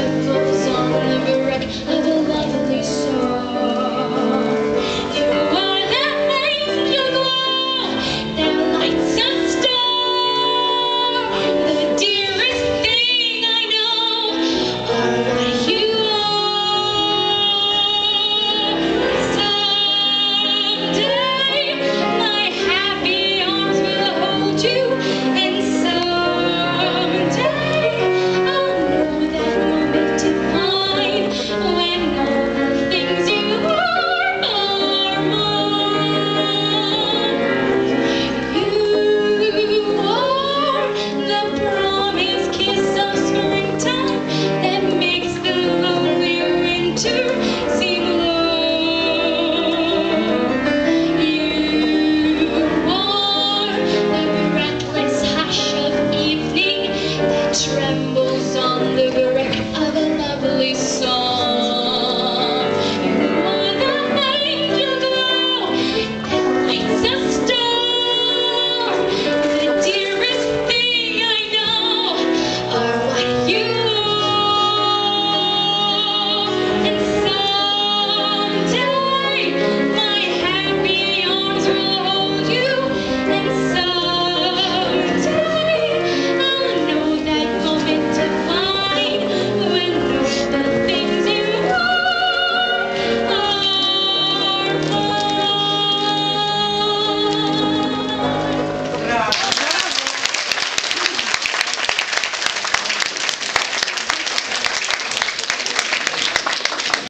little